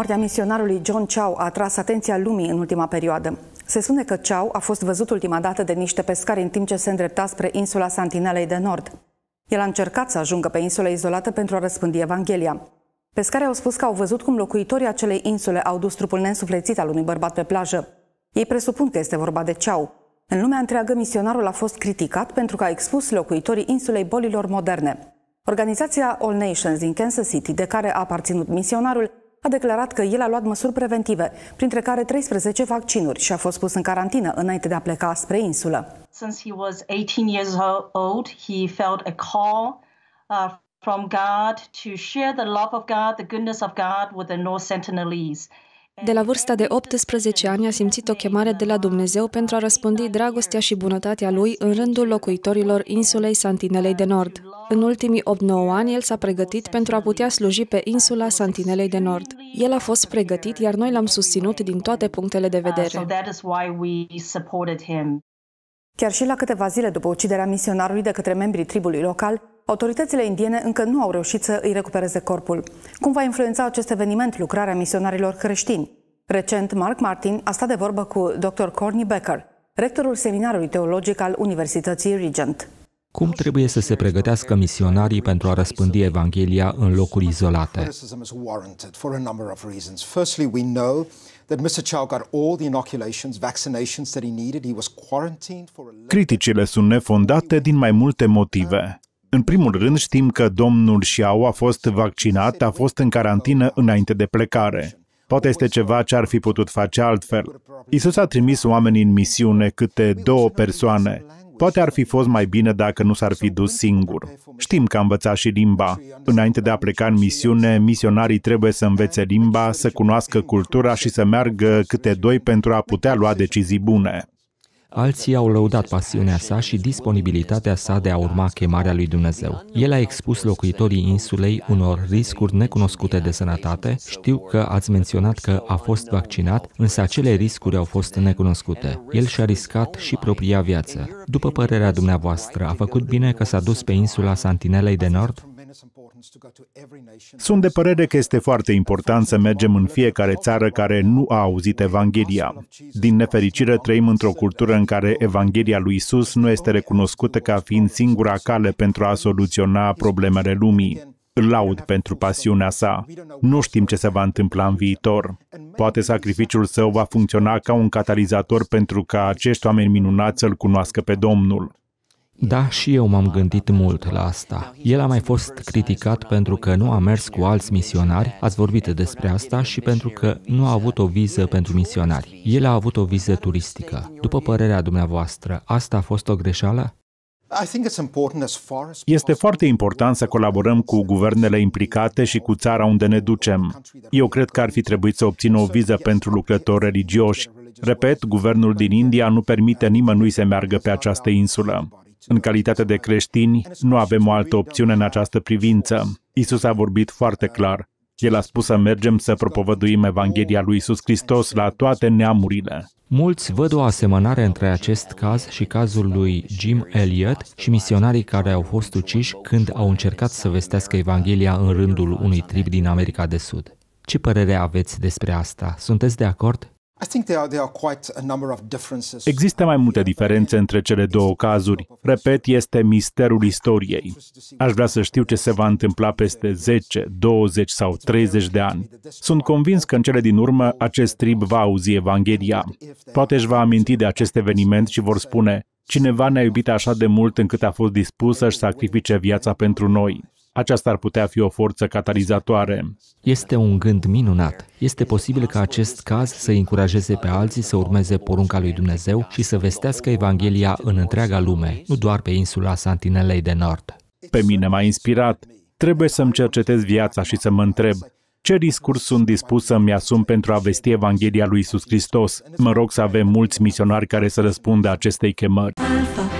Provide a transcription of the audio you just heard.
Moartea misionarului John Chow a atras atenția lumii în ultima perioadă. Se spune că Chow a fost văzut ultima dată de niște pescari în timp ce se îndrepta spre insula Santinelei de Nord. El a încercat să ajungă pe insula izolată pentru a răspândi Evanghelia. Pescarii au spus că au văzut cum locuitorii acelei insule au dus trupul neînsuflețit al unui bărbat pe plajă. Ei presupun că este vorba de Chow. În lumea întreagă, misionarul a fost criticat pentru că a expus locuitorii insulei bolilor moderne. Organizația All Nations din Kansas City, de care a aparținut misionarul, a declarat că el a luat măsuri preventive, printre care 13 vaccinuri și a fost pus în carantină înainte de a pleca spre insulă. Since he was 18 years old, he felt a call uh, from God to share the love of God, the goodness of God with the North Sentinelese. De la vârsta de 18 ani a simțit o chemare de la Dumnezeu pentru a răspândi dragostea și bunătatea lui în rândul locuitorilor insulei Santinelei de Nord. În ultimii 8-9 ani, el s-a pregătit pentru a putea sluji pe insula Santinelei de Nord. El a fost pregătit, iar noi l-am susținut din toate punctele de vedere. Chiar și la câteva zile după uciderea misionarului de către membrii tribului local, autoritățile indiene încă nu au reușit să îi recupereze corpul. Cum va influența acest eveniment lucrarea misionarilor creștini? Recent, Mark Martin a stat de vorbă cu Dr. Corny Becker, rectorul seminarului teologic al Universității Regent. Cum trebuie să se pregătească misionarii pentru a răspândi Evanghelia în locuri izolate? Criticile sunt nefondate din mai multe motive. În primul rând știm că domnul Xiao a fost vaccinat, a fost în carantină înainte de plecare. Poate este ceva ce ar fi putut face altfel. Isus a trimis oamenii în misiune câte două persoane. Poate ar fi fost mai bine dacă nu s-ar fi dus singur. Știm că a învățat și limba. Înainte de a pleca în misiune, misionarii trebuie să învețe limba, să cunoască cultura și să meargă câte doi pentru a putea lua decizii bune. Alții au lăudat pasiunea sa și disponibilitatea sa de a urma chemarea lui Dumnezeu. El a expus locuitorii insulei unor riscuri necunoscute de sănătate. Știu că ați menționat că a fost vaccinat, însă acele riscuri au fost necunoscute. El și-a riscat și propria viață. După părerea dumneavoastră, a făcut bine că s-a dus pe insula Santinelei de Nord? Sunt de părere că este foarte important să mergem în fiecare țară care nu a auzit Evanghelia. Din nefericire, trăim într-o cultură în care Evanghelia lui Isus nu este recunoscută ca fiind singura cale pentru a soluționa problemele lumii. Îl laud pentru pasiunea sa. Nu știm ce se va întâmpla în viitor. Poate sacrificiul său va funcționa ca un catalizator pentru ca acești oameni minunați să-L cunoască pe Domnul. Da, și eu m-am gândit mult la asta. El a mai fost criticat pentru că nu a mers cu alți misionari, ați vorbit despre asta, și pentru că nu a avut o viză pentru misionari. El a avut o viză turistică. După părerea dumneavoastră, asta a fost o greșeală? Este foarte important să colaborăm cu guvernele implicate și cu țara unde ne ducem. Eu cred că ar fi trebuit să obțină o viză pentru lucrători religioși. Repet, guvernul din India nu permite nimănui să meargă pe această insulă. În calitate de creștini, nu avem o altă opțiune în această privință. Isus a vorbit foarte clar. El a spus să mergem să propovăduim Evanghelia lui Isus Hristos la toate neamurile. Mulți văd o asemănare între acest caz și cazul lui Jim Elliot și misionarii care au fost uciși când au încercat să vestească Evanghelia în rândul unui trib din America de Sud. Ce părere aveți despre asta? Sunteți de acord? Există mai multe diferențe între cele două cazuri. Repet, este misterul istoriei. Aș vrea să știu ce se va întâmpla peste 10, 20 sau 30 de ani. Sunt convins că în cele din urmă acest trib va auzi Evanghelia. Poate își va aminti de acest eveniment și vor spune, cineva ne-a iubit așa de mult încât a fost dispus să-și sacrifice viața pentru noi. Aceasta ar putea fi o forță catalizatoare. Este un gând minunat. Este posibil ca acest caz să încurajeze pe alții să urmeze porunca lui Dumnezeu și să vestească Evanghelia în întreaga lume, nu doar pe insula Santinelei de Nord. Pe mine m-a inspirat. Trebuie să-mi cercetez viața și să mă întreb ce riscuri sunt dispus să-mi asum pentru a vesti Evanghelia lui Isus Hristos? Mă rog să avem mulți misionari care să răspundă acestei chemări. Alpha.